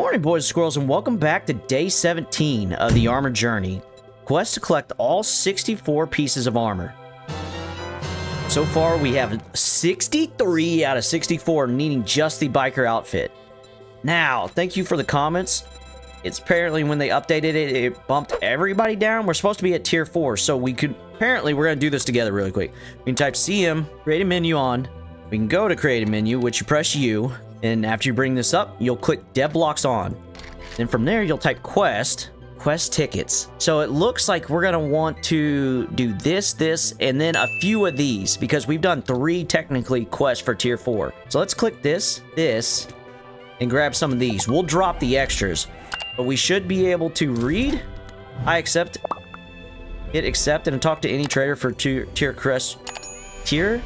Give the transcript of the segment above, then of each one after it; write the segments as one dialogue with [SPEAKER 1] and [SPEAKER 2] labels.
[SPEAKER 1] morning, boys and squirrels, and welcome back to day 17 of the armor journey. Quest to collect all 64 pieces of armor. So far, we have 63 out of 64 needing just the biker outfit. Now, thank you for the comments. It's apparently when they updated it, it bumped everybody down. We're supposed to be at tier 4, so we could... Apparently, we're going to do this together really quick. We can type CM, creative menu on. We can go to creative menu, which you press U. And after you bring this up, you'll click dev blocks on. Then from there, you'll type quest, quest tickets. So it looks like we're to want to do this, this, and then a few of these because we've done three technically quests for tier four. So let's click this, this, and grab some of these. We'll drop the extras, but we should be able to read. I accept, hit accept, and talk to any trader for tier, tier quest, tier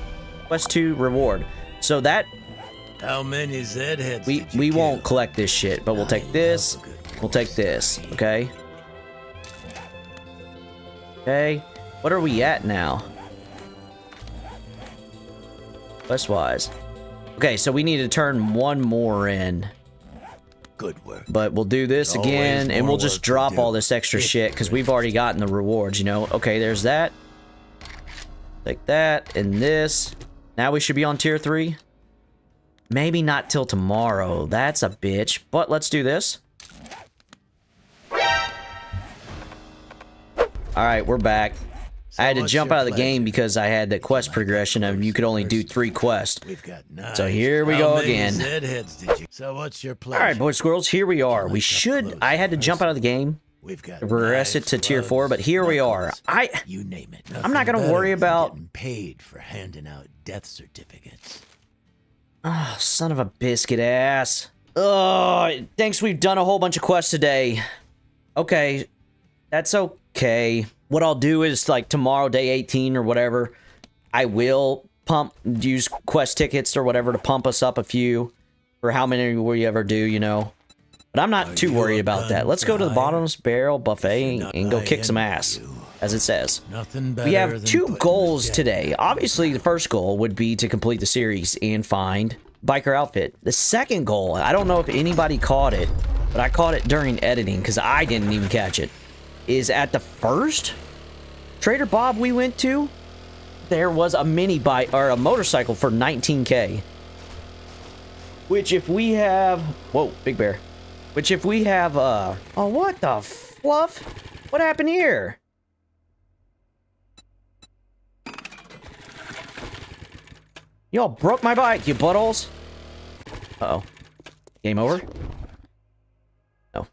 [SPEAKER 1] quest two reward. So that
[SPEAKER 2] how many Z heads?
[SPEAKER 1] We we kill? won't collect this shit, but we'll take this. We'll take this. Okay. Okay. What are we at now? Quest wise. Okay, so we need to turn one more in.
[SPEAKER 2] Good work.
[SPEAKER 1] But we'll do this Always again, and we'll just drop all this extra shit because we've already gotten the rewards. You know. Okay, there's that. Like that and this. Now we should be on tier three. Maybe not till tomorrow. That's a bitch. But let's do this. Alright, we're back. So I had to jump out of the pleasure? game because I had the quest progression and you could only do three quests. So here we go again.
[SPEAKER 2] So what's your pleasure?
[SPEAKER 1] Alright, boys squirrels, here we are. We should... I had to jump out of the game. We've got progress it to tier four, but here we are. I you name it. I'm not gonna worry about
[SPEAKER 2] paid for handing out death certificates.
[SPEAKER 1] Oh, son of a biscuit ass. Oh, thinks we've done a whole bunch of quests today. Okay, that's okay. What I'll do is, like, tomorrow, day 18 or whatever, I will pump, use quest tickets or whatever to pump us up a few for how many will we ever do, you know. But I'm not Are too worried about that. Let's go to the bottomless barrel buffet and go kick some ass. As it says. we have two goals today. Obviously, the first goal would be to complete the series and find biker outfit. The second goal, I don't know if anybody caught it, but I caught it during editing because I didn't even catch it, is at the first Trader Bob we went to, there was a mini bike or a motorcycle for 19k. Which if we have, whoa, big bear. Which if we have, uh, oh, what the fluff? What happened here? Y'all broke my bike, you buttholes. Uh-oh. Game over? No.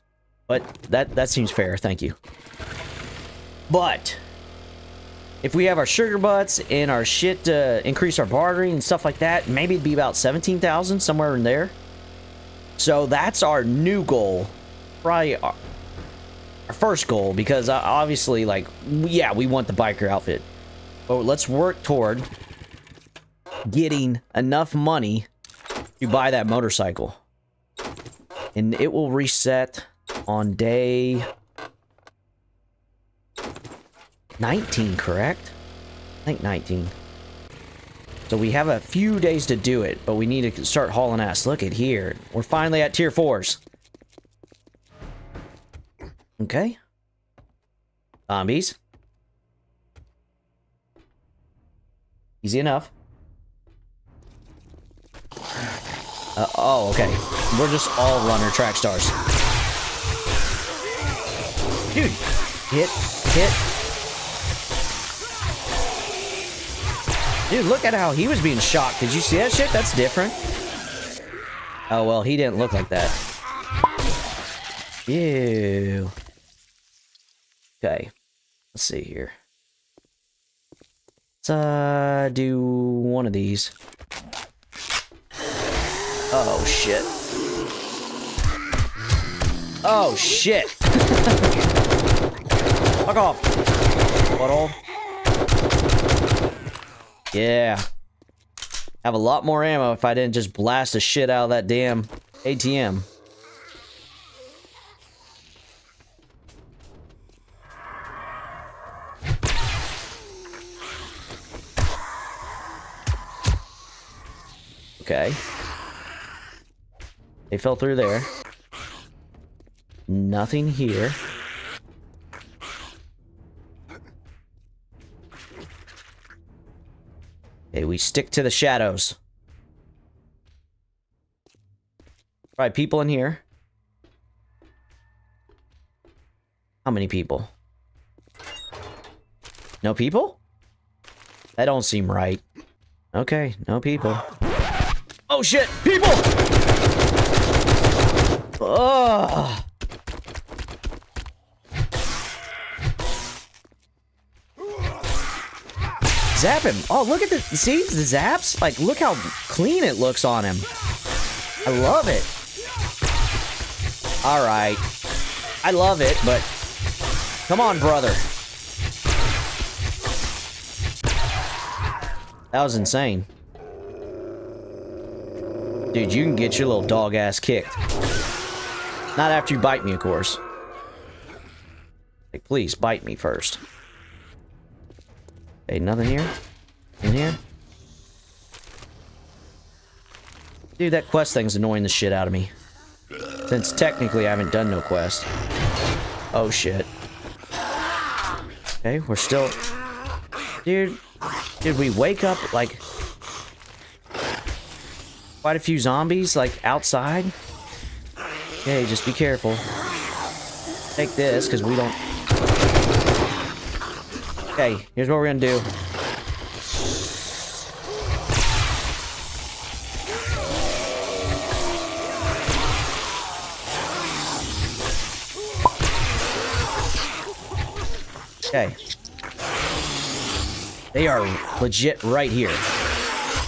[SPEAKER 1] But that, that seems fair, thank you. But, if we have our sugar butts and our shit to increase our bartering and stuff like that, maybe it'd be about 17,000, somewhere in there. So that's our new goal. Probably our, our first goal, because uh, obviously, like, yeah, we want the biker outfit. But let's work toward getting enough money to buy that motorcycle. And it will reset on day 19, correct? I think 19. So we have a few days to do it, but we need to start hauling ass. Look at here. We're finally at tier 4s. Okay. Zombies. Easy enough. Uh, oh, okay. We're just all runner track stars. Dude, hit, hit. Dude, look at how he was being shot. Did you see that shit? That's different. Oh, well, he didn't look like that. Ew. Okay. Let's see here. Let's, uh, do one of these. Oh, shit. Oh, shit. Fuck off. Butthole. Yeah. Have a lot more ammo if I didn't just blast the shit out of that damn ATM. Okay. They fell through there. Nothing here. Okay, we stick to the shadows. Alright, people in here. How many people? No people? That don't seem right. Okay, no people. Oh shit! People! Ugh! Zap him. Oh, look at the... See? The zaps? Like, look how clean it looks on him. I love it. Alright. I love it, but... Come on, brother. That was insane. Dude, you can get your little dog ass kicked. Not after you bite me, of course. Like, please, bite me first. Hey, nothing here? In here? Dude, that quest thing's annoying the shit out of me. Since technically I haven't done no quest. Oh, shit. Okay, we're still... Dude, did we wake up, like... Quite a few zombies, like, outside? Okay, just be careful. Take this, because we don't... Okay, here's what we're gonna do. Okay. They are legit right here.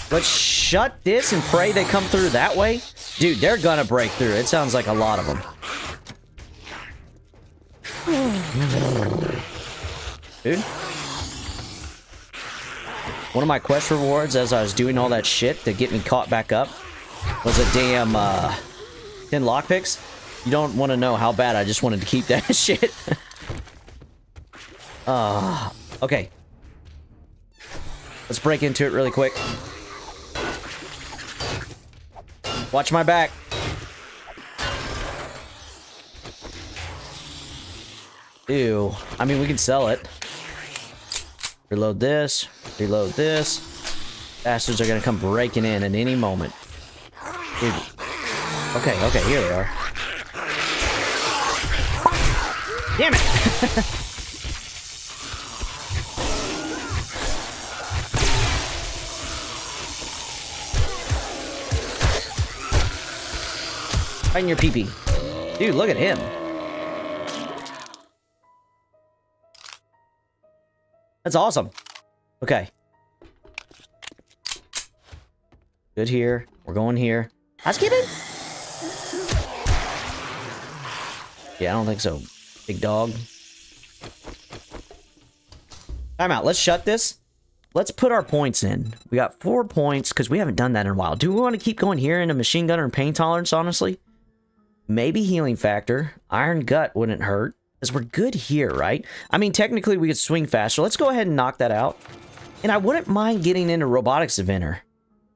[SPEAKER 1] Let's shut this and pray they come through that way. Dude, they're gonna break through. It sounds like a lot of them. Dude. One of my quest rewards as I was doing all that shit to get me caught back up was a damn, uh, 10 lockpicks. You don't want to know how bad I just wanted to keep that shit. uh, okay. Let's break into it really quick. Watch my back. Ew. I mean, we can sell it. Reload this. Reload this. Bastards are gonna come breaking in at any moment. Dude. Okay, okay, here they are. Damn it! Find your peepee. -pee. Dude, look at him. That's awesome. Okay. Good here. We're going here. Housekeeping? Yeah, I don't think so. Big dog. Time out. Let's shut this. Let's put our points in. We got four points because we haven't done that in a while. Do we want to keep going here into machine gunner and pain tolerance, honestly? Maybe healing factor. Iron gut wouldn't hurt. Because we're good here, right? I mean, technically we could swing faster. Let's go ahead and knock that out. And I wouldn't mind getting into robotics inventor.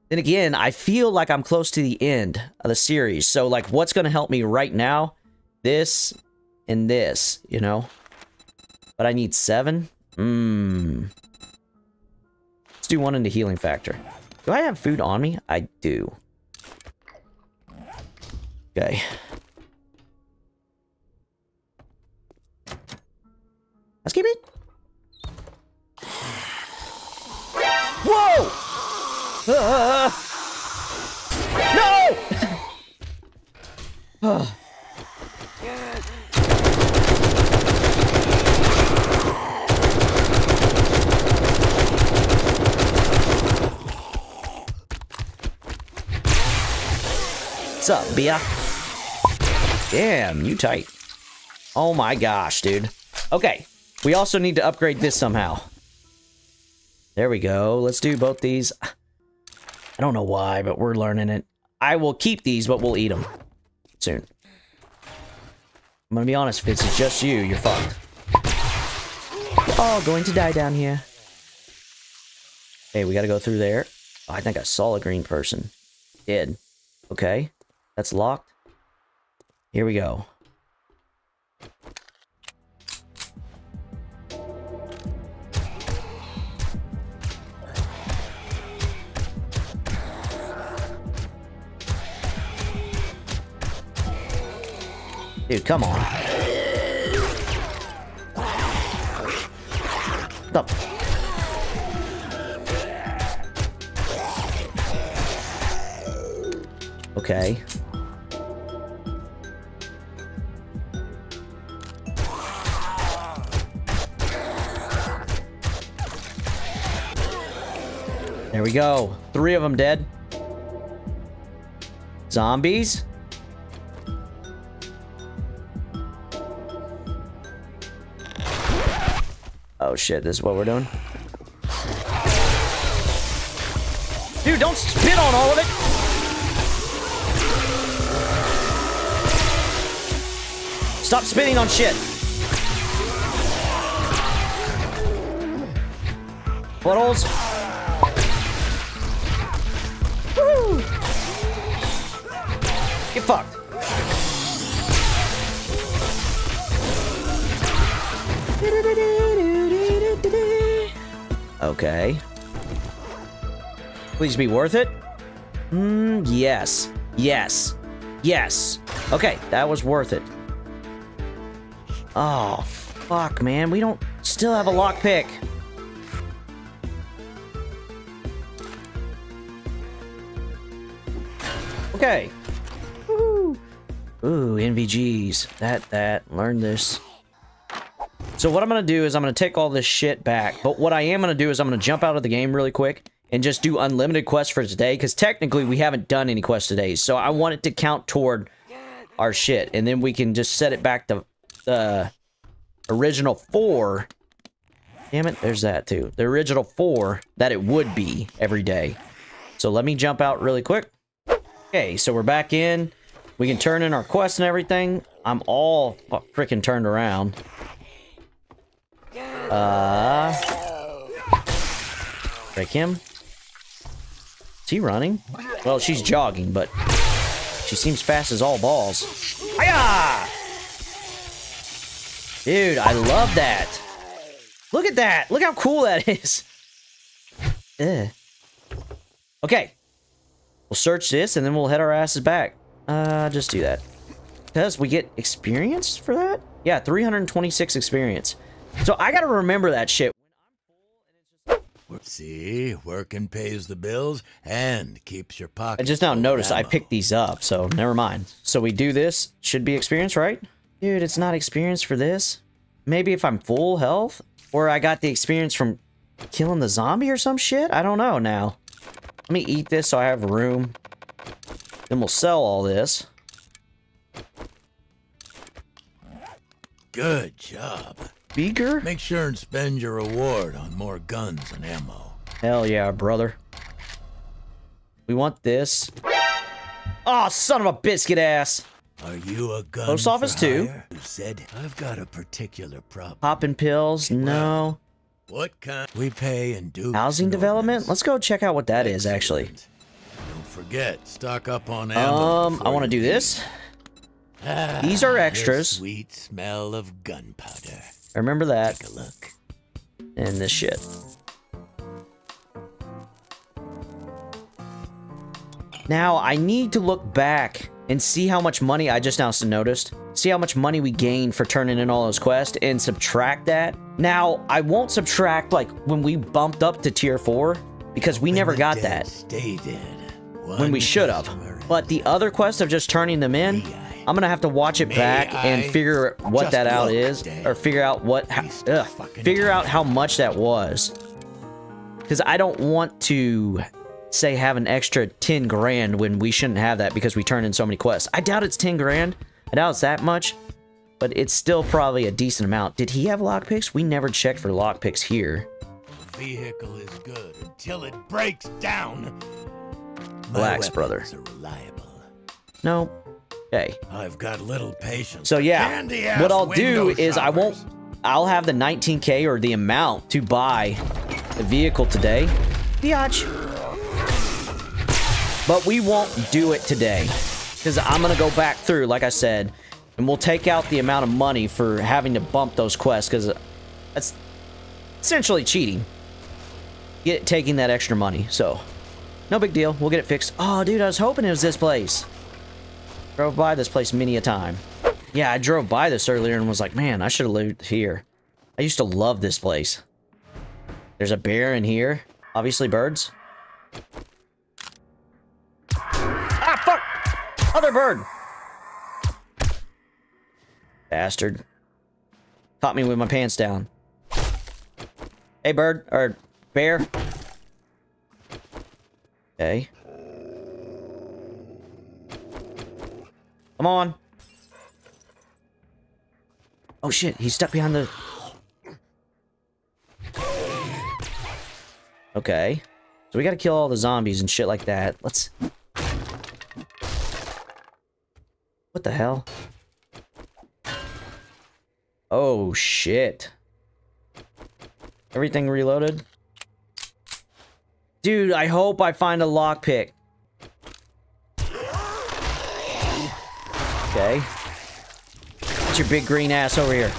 [SPEAKER 1] Then again, I feel like I'm close to the end of the series. So, like, what's going to help me right now? This and this, you know? But I need seven? Mmm. Let's do one into healing factor. Do I have food on me? I do. Okay. Let's keep it. Whoa! Uh, no! What's up, Bia? Damn, you tight. Oh my gosh, dude. Okay, we also need to upgrade this somehow. There we go. Let's do both these. I don't know why, but we're learning it. I will keep these, but we'll eat them soon. I'm gonna be honest, if it's just you, you're fucked. We're all going to die down here. Hey, we gotta go through there. Oh, I think I saw a green person. Did. Okay. That's locked. Here we go. Dude, come on. Stop. Okay. There we go. Three of them dead. Zombies? Shit, this is what we're doing? Dude, don't spit on all of it! Stop spitting on shit! Buttholes? Woo! Get fucked. Okay. Please be worth it. Hmm, yes. Yes. Yes. Okay, that was worth it. Oh, fuck, man. We don't still have a lockpick. Okay. Ooh, NVGs. That, that. Learn this. So what I'm going to do is I'm going to take all this shit back. But what I am going to do is I'm going to jump out of the game really quick and just do unlimited quests for today. Because technically we haven't done any quests today. So I want it to count toward our shit. And then we can just set it back to the original four. Damn it, there's that too. The original four that it would be every day. So let me jump out really quick. Okay, so we're back in. We can turn in our quests and everything. I'm all freaking turned around. Uh, break him. Is he running? Well, she's jogging, but she seems fast as all balls. Hiya! Dude, I love that. Look at that. Look how cool that is. Ugh. Okay. We'll search this, and then we'll head our asses back. Uh, just do that. Because we get experience for that? Yeah, 326 experience. So I gotta remember that shit.
[SPEAKER 2] See, working pays the bills and keeps your pocket.
[SPEAKER 1] I just now noticed I picked these up, so never mind. So we do this. Should be experience, right? Dude, it's not experience for this. Maybe if I'm full health? Or I got the experience from killing the zombie or some shit? I don't know now. Let me eat this so I have room. Then we'll sell all this.
[SPEAKER 2] Good job.
[SPEAKER 1] Beaker?
[SPEAKER 2] Make sure and spend your reward on more guns and ammo.
[SPEAKER 1] Hell yeah, brother. We want this. Oh, son of a biscuit ass.
[SPEAKER 2] Are you a gun
[SPEAKER 1] Post office too.
[SPEAKER 2] You said I've got a particular problem.
[SPEAKER 1] Popping pills? No.
[SPEAKER 2] What kind? We pay and do
[SPEAKER 1] Housing development? Let's go check out what that is, actually.
[SPEAKER 2] Don't forget, stock up on ammo.
[SPEAKER 1] Um, I want to do this.
[SPEAKER 2] Ah,
[SPEAKER 1] These are
[SPEAKER 2] the
[SPEAKER 1] extras.
[SPEAKER 2] sweet smell of gunpowder.
[SPEAKER 1] I remember that.
[SPEAKER 2] Take a look.
[SPEAKER 1] And this shit. Now, I need to look back and see how much money I just now noticed. See how much money we gained for turning in all those quests and subtract that. Now, I won't subtract like when we bumped up to tier 4 because we
[SPEAKER 2] When
[SPEAKER 1] never got that
[SPEAKER 2] Stay dead.
[SPEAKER 1] when we should have. But the other quest of just turning them in? I'm gonna have to watch it
[SPEAKER 2] May
[SPEAKER 1] back and figure what that out is, or figure out what, ha- ugh,
[SPEAKER 2] fucking
[SPEAKER 1] figure out how much that was. Because I don't want to say have an extra 10 grand when we shouldn't have that because we turn in so many quests. I doubt it's 10 grand. I doubt it's that much, but it's still probably a decent amount. Did he have lockpicks? We never checked for lockpicks here.
[SPEAKER 2] A vehicle is good until it breaks down.
[SPEAKER 1] Relax, brother. No. Okay.
[SPEAKER 2] I've got little patience.
[SPEAKER 1] So yeah, what I'll do
[SPEAKER 2] window
[SPEAKER 1] is I won't. I'll have the 19k or the amount to buy the vehicle today. Biatch. But we won't do it today because I'm gonna go back through, like I said, and we'll take out the amount of money for having to bump those quests because that's essentially cheating. Get taking that extra money. So no big deal. We'll get it fixed. Oh, dude, I was hoping it was this place. Drove by this place many a time. Yeah, I drove by this earlier and was like, man, I should have lived here. I used to love this place. There's a bear in here. Obviously birds. Ah, fuck! Other bird! Bastard. Caught me with my pants down. Hey, bird. Or bear. Okay. Come on. Oh shit, he's stuck behind the... Okay. So we gotta kill all the zombies and shit like that. Let's... What the hell? Oh, shit. Everything reloaded? Dude, I hope I find a lockpick. Okay. Get your big green ass over here.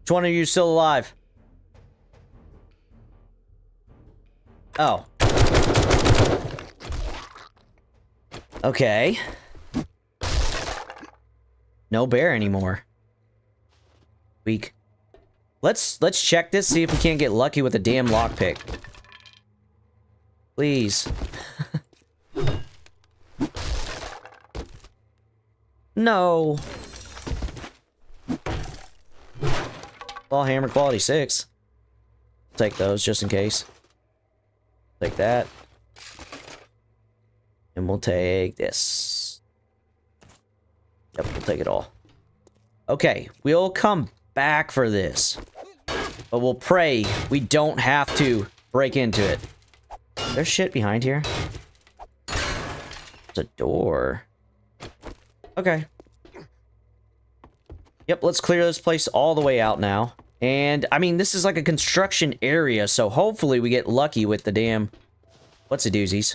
[SPEAKER 1] Which one of you still alive? Oh. Okay. No bear anymore. Weak. Let's let's check this, see if we can't get lucky with a damn lockpick. Please. no. Ball hammer quality 6. Take those just in case. Take that. And we'll take this. Yep, we'll take it all. Okay, we'll come back for this. But we'll pray we don't have to break into it. There's shit behind here. It's a door. Okay. Yep, let's clear this place all the way out now. And, I mean, this is like a construction area, so hopefully we get lucky with the damn... What's a doozies?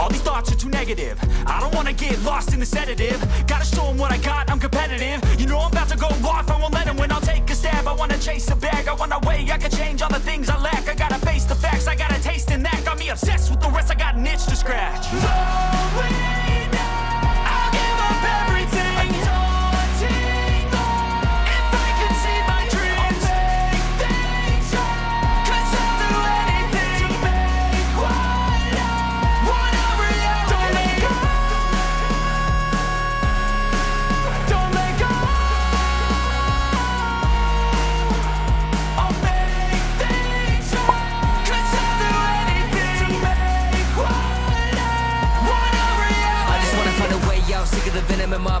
[SPEAKER 3] all these thoughts are too negative. I don't wanna get lost in the sedative. Gotta show them what I got, I'm competitive. You know I'm about to go off, I won't let them win, I'll take a stab. I wanna chase a bag, I wanna weigh, I can change all the things I lack. I gotta face the facts, I got a taste in that. Got me obsessed with the rest, I got an itch to scratch. I'll give
[SPEAKER 4] in my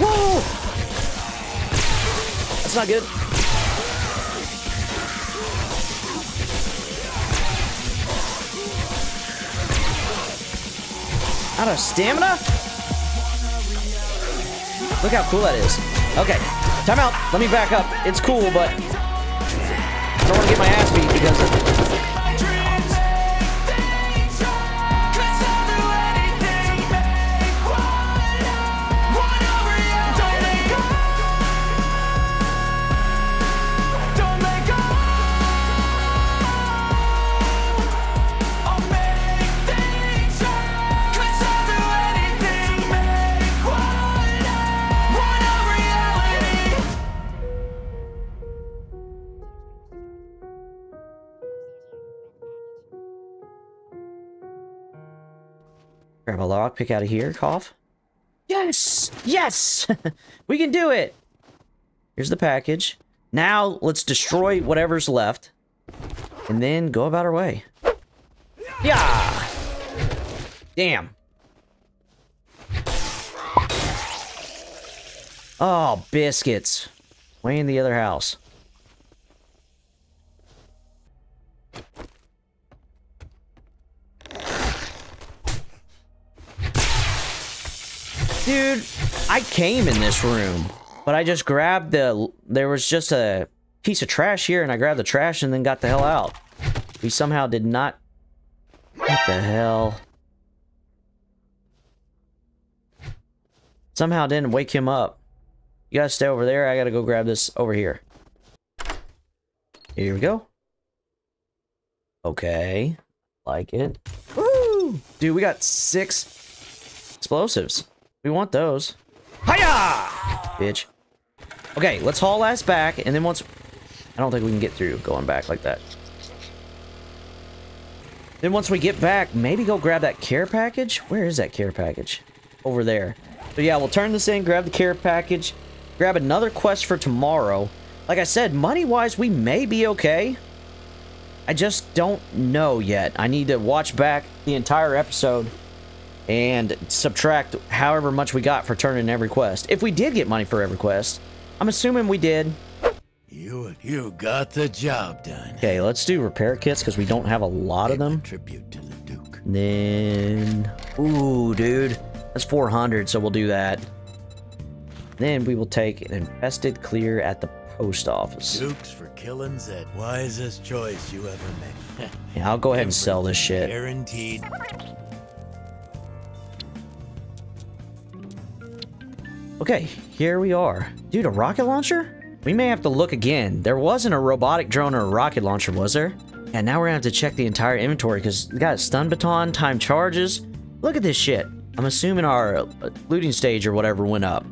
[SPEAKER 1] Whoa! That's not good. Out of stamina? Look how cool that is. Okay, time out. Let me back up. It's cool, but I don't want to get my ass beat because Grab a lockpick out of here, cough. Yes! Yes! we can do it! Here's the package. Now, let's destroy whatever's left. And then go about our way. Yeah! Damn. Oh, biscuits. Way in the other house. Dude, I came in this room, but I just grabbed the... There was just a piece of trash here, and I grabbed the trash and then got the hell out. We somehow did not... What the hell? Somehow didn't wake him up. You gotta stay over there. I gotta go grab this over here. Here we go. Okay. Like it. Woo! Dude, we got six explosives. We want those. Hiya! Bitch. Okay, let's haul ass back, and then once... I don't think we can get through going back like that. Then once we get back, maybe go grab that care package? Where is that care package? Over there. So yeah, we'll turn this in, grab the care package, grab another quest for tomorrow. Like I said, money-wise, we may be okay. I just don't know yet. I need to watch back the entire episode and subtract however much we got for turning every quest. If we did get money for every quest, I'm assuming we did.
[SPEAKER 2] You you got the job done.
[SPEAKER 1] Okay, let's do repair kits because we don't have a lot of them.
[SPEAKER 2] Tribute to the Duke.
[SPEAKER 1] Then, ooh, dude, that's 400, so we'll do that. Then we will take an infested clear at the post office.
[SPEAKER 2] Dukes for killing Zed. Wisest choice you ever made.
[SPEAKER 1] Yeah, I'll go ahead and sell this shit.
[SPEAKER 2] Guaranteed.
[SPEAKER 1] Okay, here we are. Dude, a rocket launcher? We may have to look again. There wasn't a robotic drone or a rocket launcher, was there? And now we're gonna have to check the entire inventory because we got stun baton, time charges. Look at this shit. I'm assuming our uh, looting stage or whatever went up.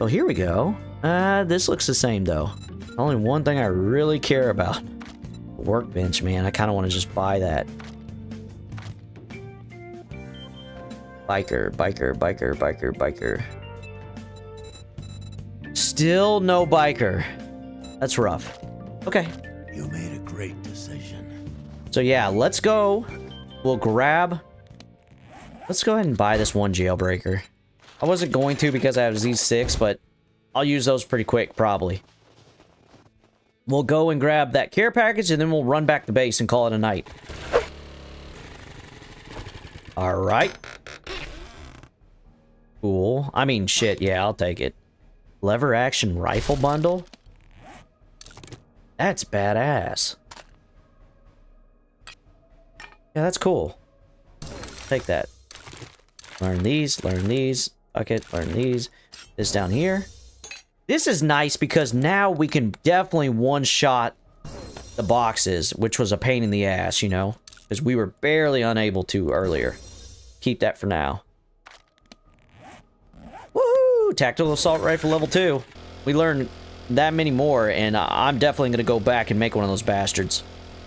[SPEAKER 1] Oh, here we go. Uh, this looks the same though. Only one thing I really care about. Workbench, man. I kind of want to just buy that. Biker, biker, biker, biker, biker. Still no biker. That's rough. Okay.
[SPEAKER 2] You made a great decision.
[SPEAKER 1] So yeah, let's go. We'll grab... Let's go ahead and buy this one jailbreaker. I wasn't going to because I have Z6, but I'll use those pretty quick, probably. We'll go and grab that care package, and then we'll run back to base and call it a night. Alright. Cool. I mean, shit, yeah, I'll take it. Lever action rifle bundle? That's badass. Yeah, that's cool. Take that. Learn these, learn these. Okay, learn these. This down here. This is nice because now we can definitely one-shot the boxes, which was a pain in the ass, you know? Because we were barely unable to earlier. Keep that for now. Woohoo! Tactical assault rifle level 2. We learned that many more, and I'm definitely going to go back and make one of those bastards.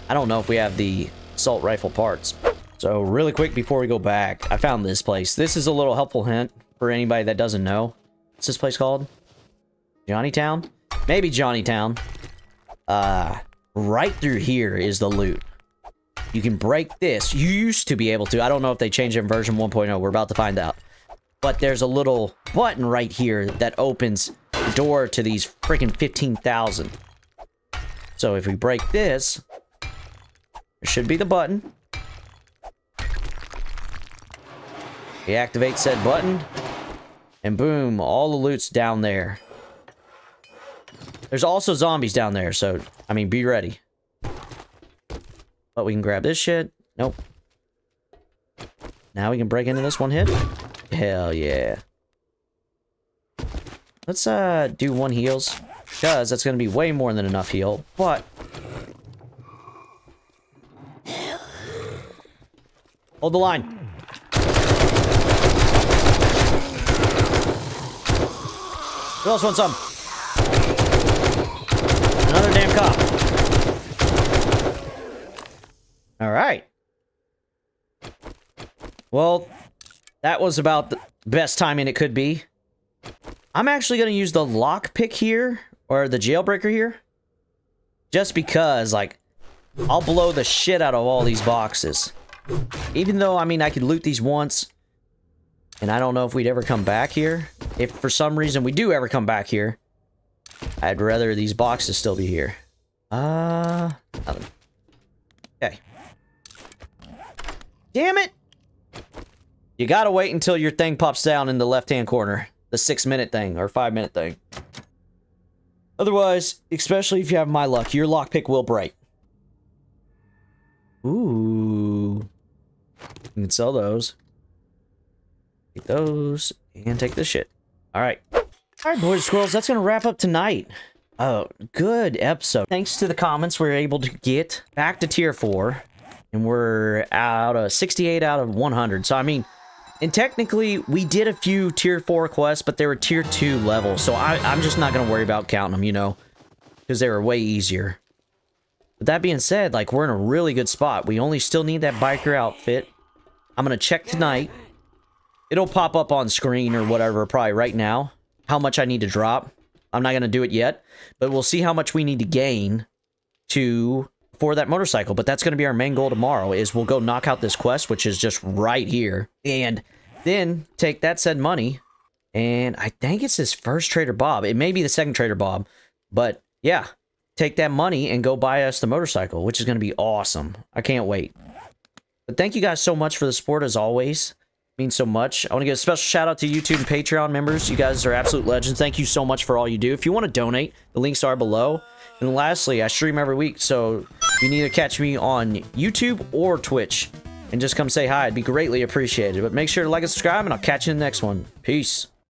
[SPEAKER 1] I don't know if we have the assault rifle parts. So, really quick before we go back, I found this place. This is a little helpful hint for anybody that doesn't know. What's this place called? Johnny Town? Maybe Johnny Town. Uh, right through here is the loot. You can break this. You used to be able to. I don't know if they changed it in version 1.0. We're about to find out. But there's a little button right here that opens the door to these freaking 15,000. So if we break this, there should be the button. We activate said button. And boom, all the loot's down there. There's also zombies down there, so, I mean, be ready. But we can grab this shit. Nope. Now we can break into this one hit. Hell yeah. Let's, uh, do one heals. Because that's going to be way more than enough heal. But... Hold the line. Who else wants some? Another damn cop. Alright. Well, that was about the best timing it could be. I'm actually going to use the lockpick here, or the jailbreaker here. Just because, like, I'll blow the shit out of all these boxes. Even though, I mean, I could loot these once. And I don't know if we'd ever come back here. If for some reason we do ever come back here, I'd rather these boxes still be here. Uh. Okay. Damn it! You gotta wait until your thing pops down in the left-hand corner. The six-minute thing, or five-minute thing. Otherwise, especially if you have my luck, your lockpick will break. Ooh. You can sell those. Take those, and take this shit. Alright. Alright, boys and squirrels, that's gonna wrap up tonight. Oh, good episode. Thanks to the comments, we were able to get back to tier 4. And we're out of 68 out of 100. So, I mean, and technically, we did a few tier 4 quests, but they were tier 2 level. So, I, I'm just not going to worry about counting them, you know. Because they were way easier. But that being said, like, we're in a really good spot. We only still need that biker outfit. I'm going to check tonight. It'll pop up on screen or whatever, probably right now. How much I need to drop. I'm not going to do it yet. But we'll see how much we need to gain to for that motorcycle. But that's going to be our main goal tomorrow is we'll go knock out this quest, which is just right here. And then take that said money. And I think it's his first Trader Bob. It may be the second Trader Bob. But yeah, take that money and go buy us the motorcycle, which is going to be awesome. I can't wait. But thank you guys so much for the support as always. Means so much. I want to give a special shout out to YouTube and Patreon members. You guys are absolute legends. Thank you so much for all you do. If you want to donate, the links are below. And lastly, I stream every week, so you need to catch me on YouTube or Twitch. And just come say hi. It'd be greatly appreciated. But make sure to like and subscribe, and I'll catch you in the next one. Peace.